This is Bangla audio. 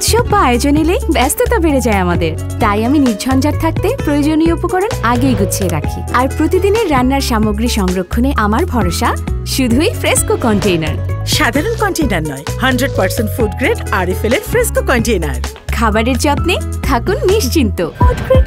উৎসব বা আয়োজন এলেই ব্যস্ততা বেড়ে যায় আমাদের। তাই আমি নির্ঝঞ্ঝাট থাকতে প্রয়োজনীয় উপকরণ আগেই গুছিয়ে রাখি। আর প্রতিদিনের রান্নার সামগ্রী সংরক্ষণে আমার ভরসা শুধুই ফ্রেস্কো কন্টেইনার সাধারণ কন্টেইনার নয় হান্ড্রেড পার্সেন্ট ফুড গ্রেড আর এর ফ্রেস্কো কন্টেইনার খাবারের যত্নে থাকুন নিশ্চিন্ত। Food grade